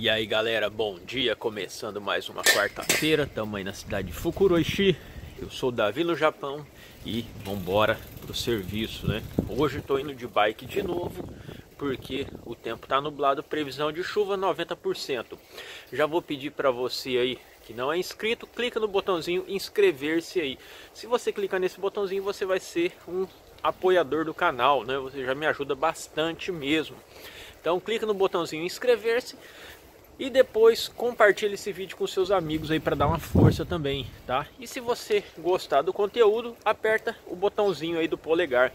E aí galera, bom dia, começando mais uma quarta-feira, estamos aí na cidade de Fukuroishi, eu sou o Davi no Japão e vambora pro serviço, né? Hoje estou indo de bike de novo, porque o tempo tá nublado, previsão de chuva 90%. Já vou pedir para você aí que não é inscrito, clica no botãozinho inscrever-se aí. Se você clicar nesse botãozinho, você vai ser um apoiador do canal, né? Você já me ajuda bastante mesmo. Então clica no botãozinho inscrever-se e depois compartilhe esse vídeo com seus amigos aí para dar uma força também, tá? E se você gostar do conteúdo, aperta o botãozinho aí do polegar,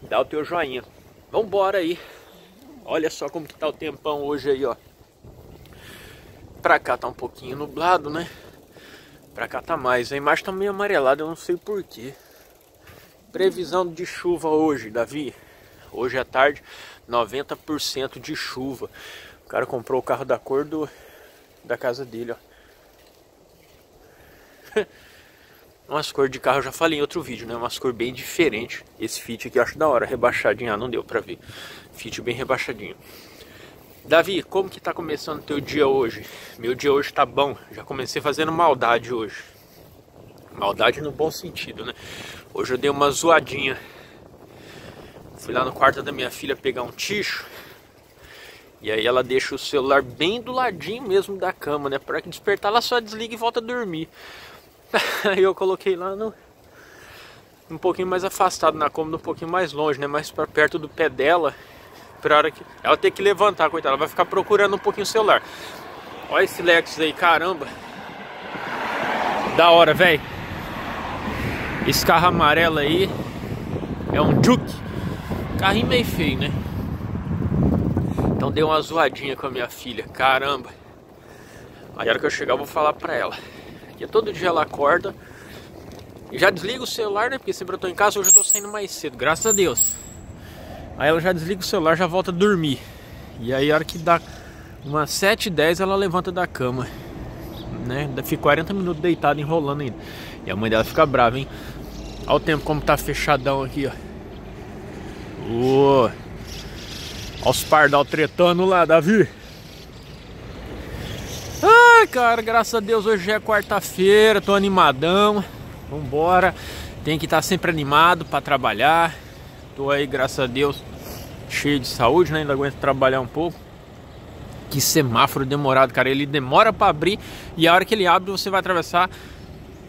dá o teu joinha. Vambora aí. Olha só como que tá o tempão hoje aí, ó. Pra cá tá um pouquinho nublado, né? Pra cá tá mais. A imagem tá meio amarelada, eu não sei porquê. Previsão de chuva hoje, Davi. Hoje à tarde, 90% de chuva. Cara comprou o carro da cor do, da casa dele, ó. Umas cores de carro, eu já falei em outro vídeo, né? Umas cores bem diferentes. Esse Fit aqui eu acho da hora, rebaixadinho. Ah, não deu pra ver. Fit bem rebaixadinho. Davi, como que tá começando teu dia hoje? Meu dia hoje tá bom. Já comecei fazendo maldade hoje. Maldade no bom sentido, né? Hoje eu dei uma zoadinha. Fui lá no quarto da minha filha pegar um ticho. E aí ela deixa o celular bem do ladinho mesmo da cama, né? Para que despertar ela só desliga e volta a dormir. aí eu coloquei lá no um pouquinho mais afastado na cômoda, um pouquinho mais longe, né? Mais para perto do pé dela, para hora que ela ter que levantar, coitada, ela vai ficar procurando um pouquinho o celular. Olha esse Lexus aí, caramba. Da hora, velho. Esse carro amarelo aí é um Juke. Carrinho meio feio, né? Então dei uma zoadinha com a minha filha, caramba. Aí a hora que eu chegar eu vou falar pra ela. Porque todo dia ela acorda e já desliga o celular, né? Porque sempre eu tô em casa, hoje eu tô saindo mais cedo, graças a Deus. Aí ela já desliga o celular, já volta a dormir. E aí a hora que dá umas 7 10 ela levanta da cama. Né? Fica 40 minutos deitada enrolando ainda. E a mãe dela fica brava, hein? Olha o tempo como tá fechadão aqui, ó. Oh. Olha os pardal tretando lá, Davi. Ai, cara, graças a Deus hoje é quarta-feira, tô animadão. Vambora. Tem que estar tá sempre animado para trabalhar. Tô aí, graças a Deus, cheio de saúde, né? Ainda aguento trabalhar um pouco. Que semáforo demorado, cara. Ele demora para abrir e a hora que ele abre você vai atravessar.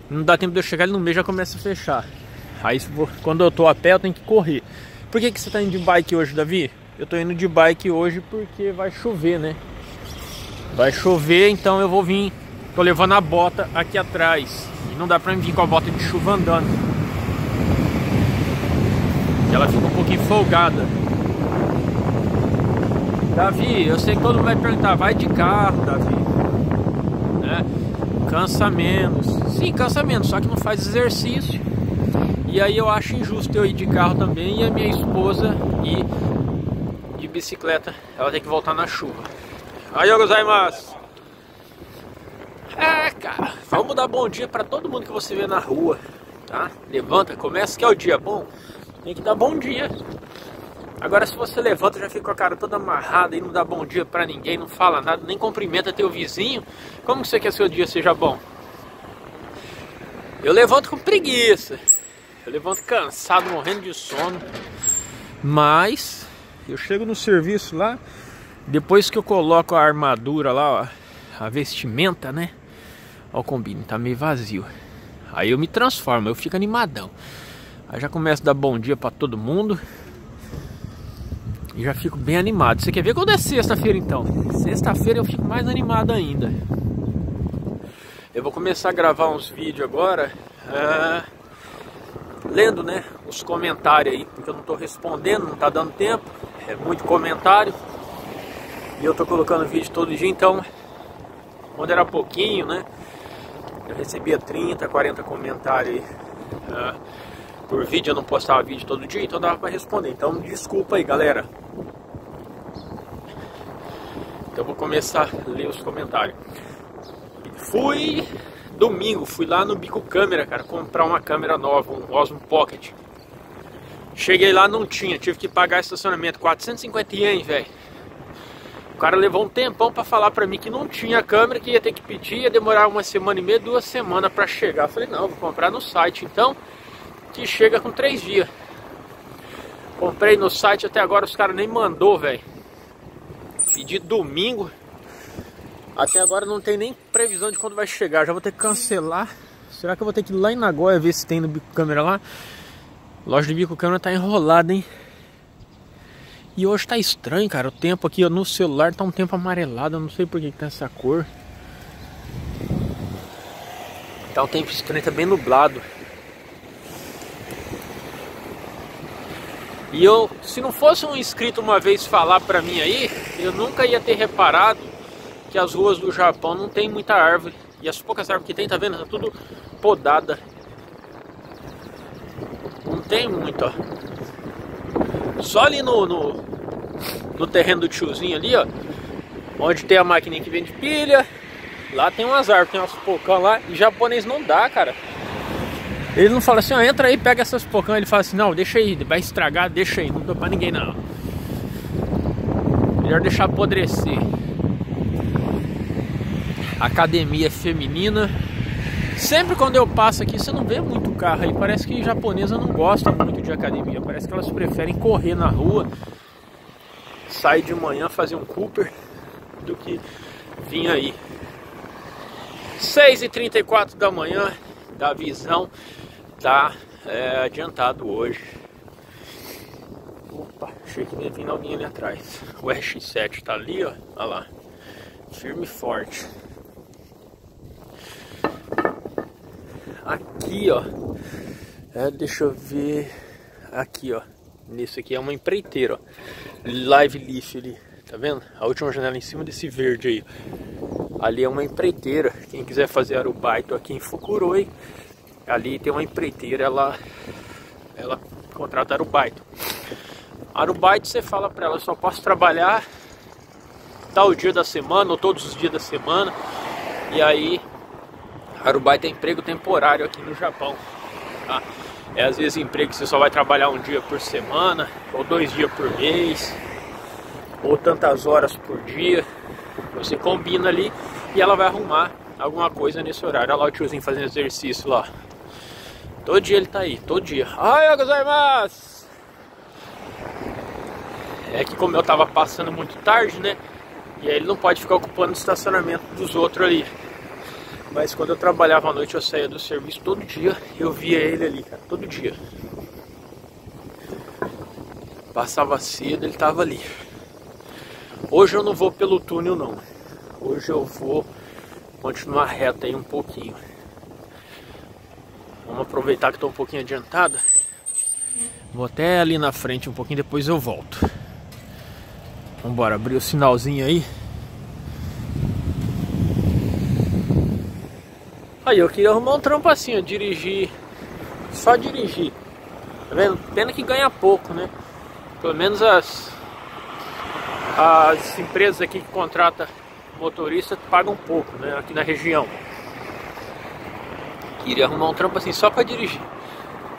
Não dá tempo de eu chegar, ele no meio já começa a fechar. Aí quando eu tô a pé eu tenho que correr. Por que, que você tá indo de bike hoje, Davi? Eu tô indo de bike hoje porque vai chover, né? Vai chover, então eu vou vir. Tô levando a bota aqui atrás. E não dá pra mim vir com a bota de chuva andando. Ela fica um pouquinho folgada. Davi, eu sei que todo mundo vai perguntar, vai de carro, Davi. Né? Cansa menos. Sim, cansa menos, só que não faz exercício. E aí eu acho injusto eu ir de carro também e a minha esposa ir bicicleta, ela tem que voltar na chuva. Aí, gozaimasu! É, cara, vamos dar bom dia para todo mundo que você vê na rua, tá? Levanta, começa que é o dia bom, tem que dar bom dia. Agora, se você levanta, já fica com a cara toda amarrada e não dá bom dia para ninguém, não fala nada, nem cumprimenta teu vizinho, como que você quer que seu dia seja bom? Eu levanto com preguiça, eu levanto cansado, morrendo de sono, mas eu chego no serviço lá, depois que eu coloco a armadura lá, ó, a vestimenta, né? Ó, o combine, tá meio vazio. Aí eu me transformo, eu fico animadão. Aí já começo a dar bom dia para todo mundo. E já fico bem animado. Você quer ver quando é sexta-feira então? Sexta-feira eu fico mais animado ainda. Eu vou começar a gravar uns vídeos agora. Uh, lendo, né? Os comentários aí, porque eu não tô respondendo, não tá dando tempo é muito comentário. E eu tô colocando vídeo todo dia, então quando era pouquinho, né? Eu recebia 30, 40 comentários uh, por vídeo, eu não postava vídeo todo dia, então dava para responder. Então desculpa aí, galera. Então vou começar a ler os comentários. Fui domingo, fui lá no Bico Câmera, cara, comprar uma câmera nova, um Osmo Pocket. Cheguei lá, não tinha, tive que pagar estacionamento, 450 ien, velho. O cara levou um tempão para falar para mim que não tinha câmera, que ia ter que pedir, ia demorar uma semana e meia, duas semanas para chegar. Falei, não, vou comprar no site então, que chega com três dias. Comprei no site, até agora os caras nem mandou, velho. Pedi domingo. Até agora não tem nem previsão de quando vai chegar. Já vou ter que cancelar. Será que eu vou ter que ir lá em Nagoya ver se tem no câmera lá? Loja de bico câmera tá enrolada, hein? E hoje tá estranho, cara. O tempo aqui ó, no celular tá um tempo amarelado. Eu não sei por que, que tá essa cor. Tá um tempo estranho, tá bem nublado. E eu, se não fosse um inscrito uma vez falar pra mim aí, eu nunca ia ter reparado que as ruas do Japão não tem muita árvore. E as poucas árvores que tem, tá vendo? Tá tudo podada. Tem muito, ó. Só ali no, no, no terreno do tiozinho ali, ó. Onde tem a maquininha que vende pilha. Lá tem umas árvores, tem umas pocão lá. E japonês não dá, cara. Ele não fala assim, ó, entra aí, pega essas pocão. Ele fala assim, não, deixa aí, vai estragar, deixa aí, não dou pra ninguém não. Melhor deixar apodrecer. Academia feminina. Sempre quando eu passo aqui, você não vê muito carro aí. Parece que japonesa não gosta muito de academia. Parece que elas preferem correr na rua, sair de manhã, fazer um Cooper, do que vir aí. 6h34 da manhã, da visão tá é, adiantado hoje. Opa, achei que vir alguém ali atrás. O RX-7 tá ali, ó. Olha lá. Firme e forte. Aqui, ó. É, deixa eu ver. Aqui, ó. Nisso aqui é uma empreiteira, ó. Live Leaf ali. Tá vendo? A última janela em cima desse verde aí. Ali é uma empreiteira. Quem quiser fazer arubaito aqui em Fukuroi, ali tem uma empreiteira, ela, ela contrata arubaito. Arubaito você fala para ela, só posso trabalhar tal dia da semana ou todos os dias da semana. E aí, arubaito é emprego temporário aqui no Japão. Tá? É às vezes emprego que você só vai trabalhar um dia por semana, ou dois dias por mês, ou tantas horas por dia. Você combina ali e ela vai arrumar alguma coisa nesse horário. Olha lá o tiozinho fazendo exercício lá. Todo dia ele tá aí, todo dia. Ai, gozaimasu! É que como eu tava passando muito tarde, né? E aí ele não pode ficar ocupando o estacionamento dos outros ali. Mas quando eu trabalhava à noite, eu saía do serviço todo dia, eu via ele ali, cara, todo dia. Passava cedo, ele tava ali. Hoje eu não vou pelo túnel não. Hoje eu vou continuar reto aí um pouquinho. Vamos aproveitar que estou um pouquinho adiantado. Vou até ali na frente um pouquinho, depois eu volto. Vamos embora, abrir o sinalzinho aí. Aí, eu queria arrumar um trampo assim, dirigir. Só dirigir. Tá vendo? Pena que ganha pouco, né? Pelo menos as, as empresas aqui que contratam motorista pagam pouco, né? Aqui na região. Queria arrumar um trampo assim só para dirigir.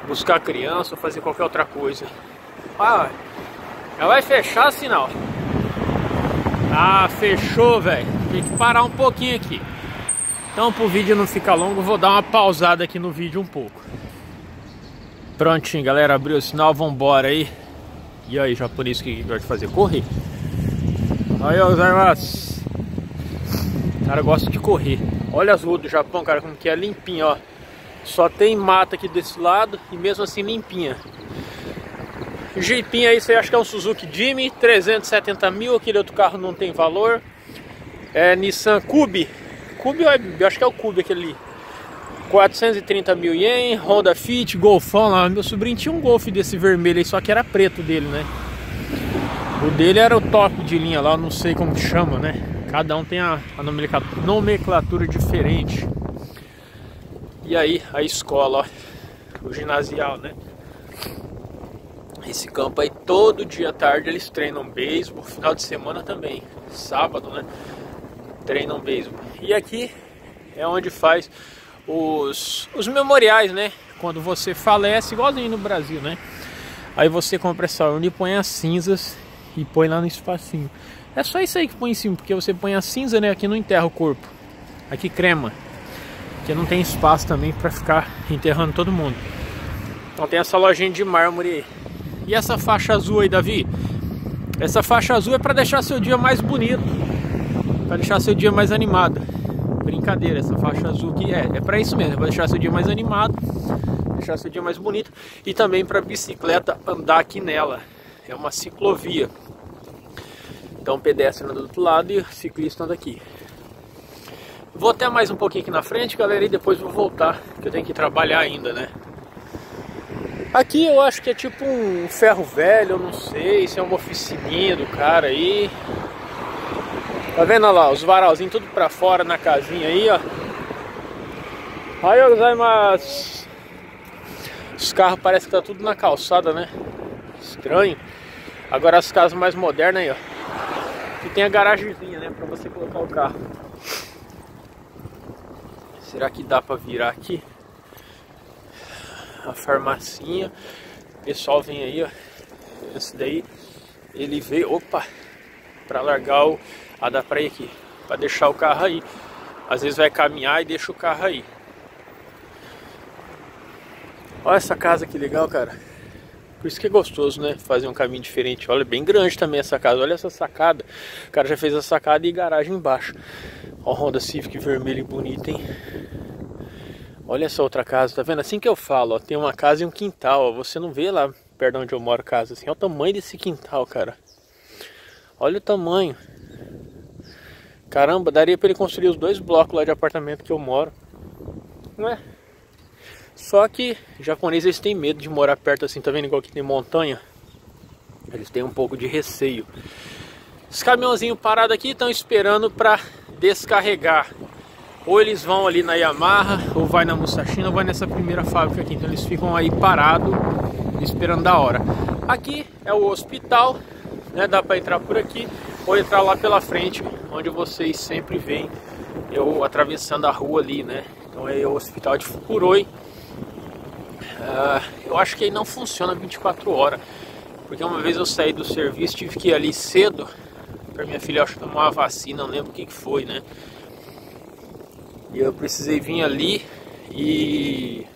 Buscar criança ou fazer qualquer outra coisa. Ah, já vai fechar sinal. Ah, fechou, velho. Tem que parar um pouquinho aqui. Então, para o vídeo não ficar longo, vou dar uma pausada aqui no vídeo um pouco. Prontinho, galera. Abriu o sinal, vambora aí. E aí, japonês, o que gosta de fazer? Correr. Aí, os O cara gosta de correr. Olha as ruas do Japão, cara, como que é limpinha, ó. Só tem mata aqui desse lado e mesmo assim limpinha. Jeepinho aí, você acha que é um Suzuki Jimmy, 370 mil, aquele outro carro não tem valor. É Nissan Cube, Cube eu acho que é o Cube aquele ali. 430 mil ien, Honda Fit, Golfão lá. Meu sobrinho tinha um Golf desse vermelho aí, só que era preto dele, né? O dele era o top de linha lá, não sei como chama, né? Cada um tem a, a nomenclatura, nomenclatura diferente. E aí, a escola, ó, o ginasial, né? Esse campo aí, todo dia tarde eles treinam beisebol, final de semana também, sábado, né? Treinam beisebol. E aqui é onde faz os, os memoriais, né? Quando você falece, igualzinho no Brasil, né? Aí você compra essa urna e põe as cinzas e põe lá no espacinho. É só isso aí que põe em cima, porque você põe a cinza, né? Aqui não enterra o corpo. Aqui crema. Porque não tem espaço também para ficar enterrando todo mundo. Então tem essa lojinha de mármore aí. E essa faixa azul aí, Davi? Essa faixa azul é para deixar seu dia mais bonito. Para deixar seu dia mais animado. Brincadeira, essa faixa azul aqui é, é para isso mesmo, é para deixar seu dia mais animado, deixar seu dia mais bonito e também para bicicleta andar aqui nela. É uma ciclovia. Então pedestre anda do outro lado e ciclista anda aqui. Vou até mais um pouquinho aqui na frente, galera, e depois vou voltar, que eu tenho que trabalhar ainda, né? Aqui eu acho que é tipo um ferro velho, eu não sei se é uma oficininha do cara aí. Tá vendo lá, os varalzinhos tudo pra fora na casinha aí, ó. Aí, gozaimasu. Os carros parece que tá tudo na calçada, né? Estranho. Agora as casas mais modernas aí, ó. Aqui tem a garagemzinha, né? Pra você colocar o carro. Será que dá pra virar aqui? A farmacinha. O pessoal vem aí, ó. Esse daí, ele veio, opa, pra largar o. Ah, dá pra ir aqui. Pra deixar o carro aí. Às vezes vai caminhar e deixa o carro aí. Olha essa casa que legal, cara. Por isso que é gostoso, né? Fazer um caminho diferente. Olha, bem grande também essa casa. Olha essa sacada. O cara já fez a sacada e garagem embaixo. Olha a Honda Civic vermelha e bonita, hein? Olha essa outra casa, tá vendo? Assim que eu falo, ó, tem uma casa e um quintal, ó. Você não vê lá perto de onde eu moro casa, assim. Olha o tamanho desse quintal, cara. Olha o tamanho. Caramba, daria para ele construir os dois blocos lá de apartamento que eu moro. Não é? Só que japoneses têm medo de morar perto assim, tá vendo? Igual que tem montanha. Eles têm um pouco de receio. Os caminhãozinhos parados aqui estão esperando para descarregar. Ou eles vão ali na Yamaha, ou vai na Musashina, ou vai nessa primeira fábrica aqui. Então eles ficam aí parados, esperando da hora. Aqui é o hospital, né? Dá para entrar por aqui, ou entrar lá pela frente, onde vocês sempre veem eu atravessando a rua ali, né? Então é o hospital de Fukuroi. Uh, eu acho que ele não funciona 24 horas. Porque uma vez eu saí do serviço, tive que ir ali cedo para minha filha acho, tomar uma vacina, não lembro o que, que foi, né? E eu precisei vir ali e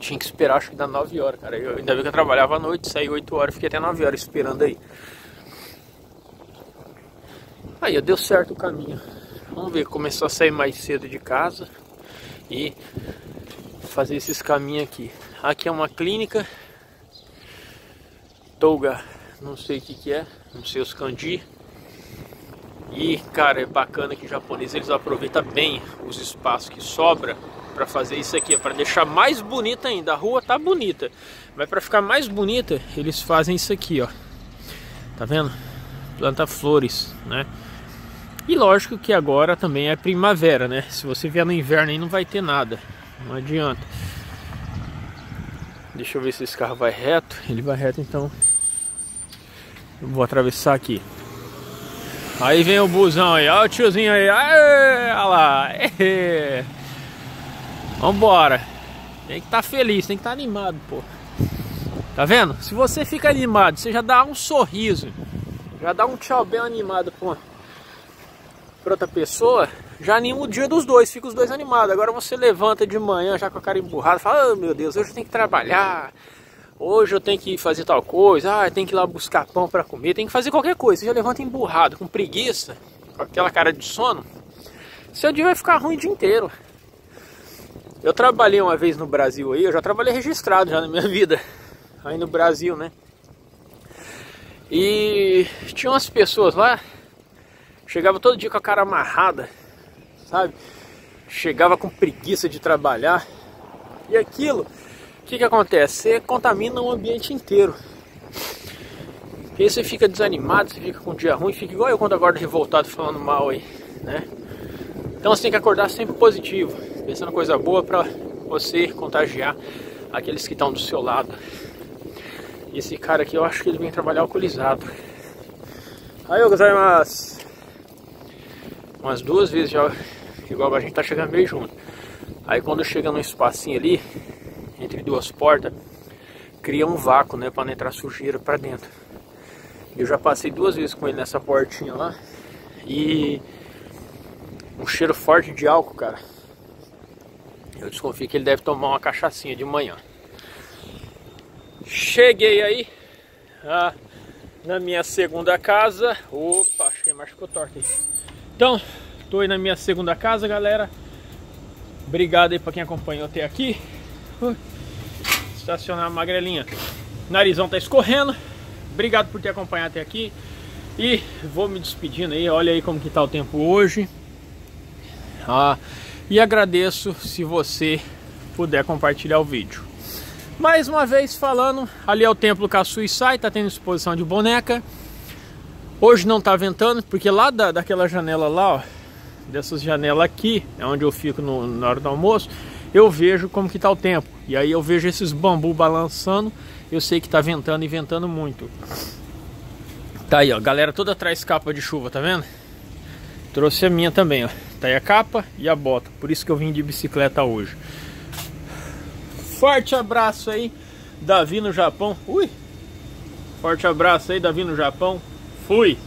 tinha que esperar acho que dá 9 horas, cara. Eu, ainda bem que eu trabalhava à noite, saí 8 horas, fiquei até 9 horas esperando aí. Aí deu certo o caminho. Vamos ver, começou a sair mais cedo de casa e fazer esses caminhos aqui. Aqui é uma clínica. Touga, não sei o que, que é, não sei os kanji. E cara, é bacana que os japoneses eles aproveitam bem os espaços que sobra para fazer isso aqui, para deixar mais bonita ainda. A rua tá bonita, mas para ficar mais bonita, eles fazem isso aqui, ó. Tá vendo? Planta flores, né? E lógico que agora também é primavera, né? Se você vier no inverno aí não vai ter nada. Não adianta. Deixa eu ver se esse carro vai reto. Ele vai reto, então. Eu vou atravessar aqui. Aí vem o busão aí. Olha o tiozinho aí. Olha lá. Vambora. Tem que estar tá feliz, tem que estar tá animado, pô. Tá vendo? Se você fica animado, você já dá um sorriso. Já dá um tchau bem animado pô para outra pessoa, já anima o dia dos dois, fica os dois animados. Agora você levanta de manhã já com a cara emburrada, fala: oh, meu Deus, hoje eu tenho que trabalhar, hoje eu tenho que fazer tal coisa, ah, tenho que ir lá buscar pão para comer, tem que fazer qualquer coisa. Você já levanta emburrado, com preguiça, com aquela cara de sono, seu dia vai ficar ruim o dia inteiro. Eu trabalhei uma vez no Brasil aí, eu já trabalhei registrado já na minha vida, aí no Brasil, né? E tinha umas pessoas lá Chegava todo dia com a cara amarrada, sabe? Chegava com preguiça de trabalhar. E aquilo, o que, que acontece? Você contamina o ambiente inteiro. E aí você fica desanimado, você fica com um dia ruim, fica igual eu quando acordo revoltado falando mal aí, né? Então você tem que acordar sempre positivo, pensando coisa boa para você contagiar aqueles que estão do seu lado. Esse cara aqui eu acho que ele vem trabalhar alcoolizado. Aí, gozaimasu! umas duas vezes já, igual a gente tá chegando meio junto. Aí quando chega no espacinho ali, entre duas portas, cria um vácuo, né, para não entrar sujeira para dentro. Eu já passei duas vezes com ele nessa portinha lá. E um cheiro forte de álcool, cara. Eu desconfio que ele deve tomar uma cachaçinha de manhã. Cheguei aí ah, na minha segunda casa. Opa, acho que marcha ficou torta aí. Então, tô aí na minha segunda casa, galera. Obrigado aí pra quem acompanhou até aqui. Estacionar a magrelinha. Narizão tá escorrendo. Obrigado por ter acompanhado até aqui. E vou me despedindo aí. Olha aí como que tá o tempo hoje. Ah, e agradeço se você puder compartilhar o vídeo. Mais uma vez falando, ali é o templo Sai, tá tendo exposição de boneca. Hoje não tá ventando, porque lá da, daquela janela lá, ó, dessas janelas aqui, é onde eu fico no, na hora do almoço, eu vejo como que tá o tempo. E aí eu vejo esses bambu balançando, eu sei que tá ventando e ventando muito. Tá aí, ó, galera toda traz capa de chuva, tá vendo? Trouxe a minha também, ó. Tá aí a capa e a bota. Por isso que eu vim de bicicleta hoje. Forte abraço aí, Davi no Japão. Ui! Forte abraço aí, Davi no Japão. Fui!